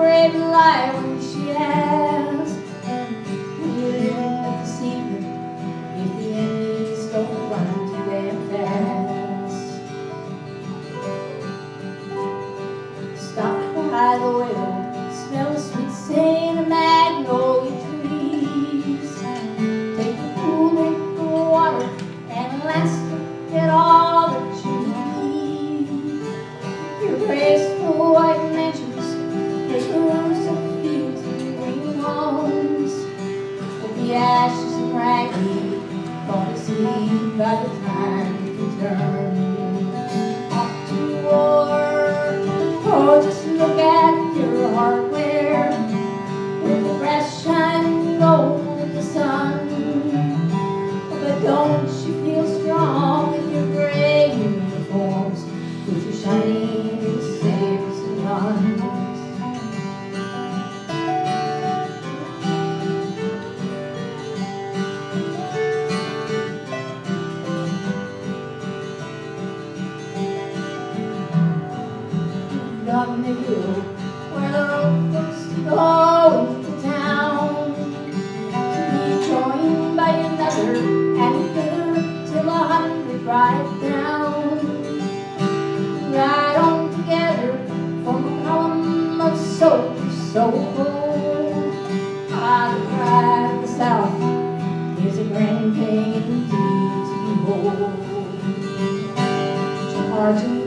brave life we share. By the time you return off to war. Oh, just look at where the road folks go into town to be joined by another and third till a hundred ride down. Ride on together from a column of soldiers so the pride of the South is a grand thing indeed to behold. Charging to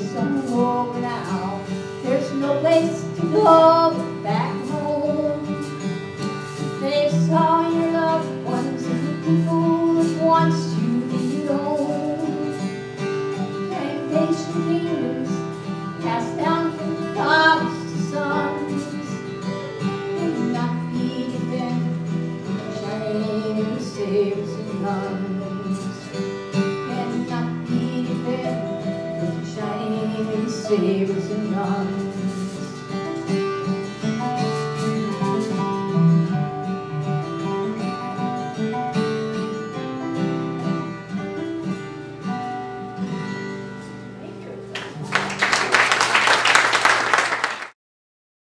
It's over now. There's no place to go back home. They saw your loved ones and the people that once you belonged. Plantation kingdoms Defended, and guns.